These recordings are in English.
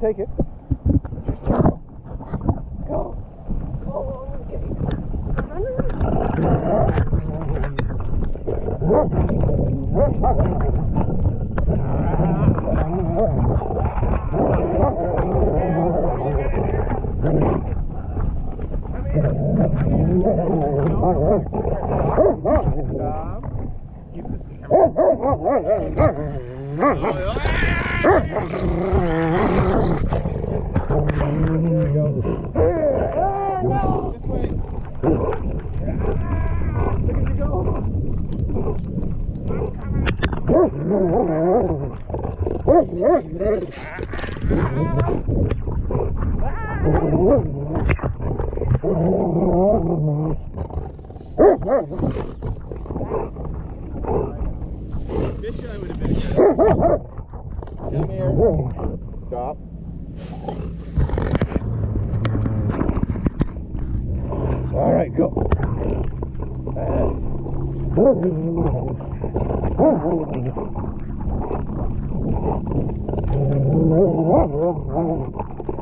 I'll take it. Go. Oh, Fish eye would have been good. Come here. Stop. All right, go. Come on.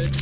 It.